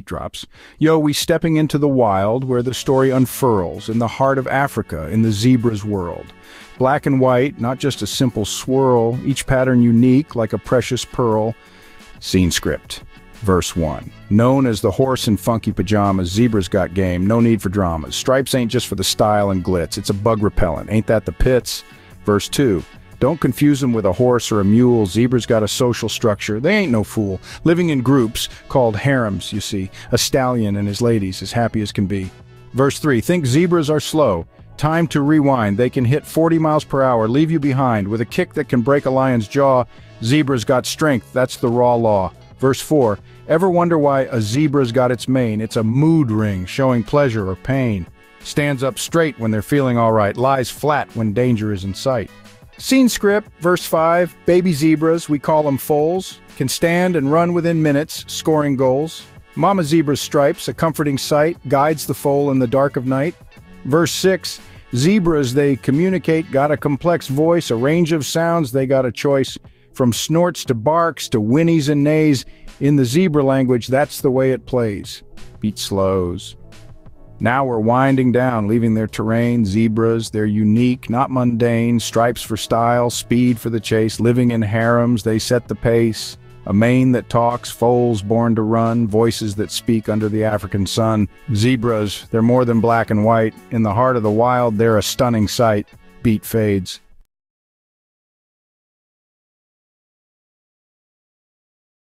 drops. Yo, we stepping into the wild where the story unfurls, in the heart of Africa, in the zebra's world. Black and white, not just a simple swirl, each pattern unique like a precious pearl. Scene script. Verse 1. Known as the horse in funky pajamas, Zebra's got game, no need for dramas. Stripes ain't just for the style and glitz, it's a bug repellent. Ain't that the pits? Verse 2. Don't confuse them with a horse or a mule. Zebra's got a social structure. They ain't no fool. Living in groups, called harems, you see. A stallion and his ladies, as happy as can be. Verse 3. Think zebras are slow. Time to rewind. They can hit 40 miles per hour, leave you behind. With a kick that can break a lion's jaw, zebra's got strength. That's the raw law. Verse 4. Ever wonder why a zebra's got its mane? It's a mood ring, showing pleasure or pain. Stands up straight when they're feeling all right, lies flat when danger is in sight. Scene script, verse 5, baby zebras, we call them foals, can stand and run within minutes, scoring goals. Mama zebra's stripes, a comforting sight, guides the foal in the dark of night. Verse 6, zebras, they communicate, got a complex voice, a range of sounds, they got a choice. From snorts to barks to whinnies and neighs, in the zebra language, that's the way it plays. Beat slows. Now we're winding down, leaving their terrain, zebras, they're unique, not mundane, stripes for style, speed for the chase, living in harems, they set the pace. A mane that talks, foals born to run, voices that speak under the African sun. Zebras, they're more than black and white. In the heart of the wild, they're a stunning sight. Beat fades.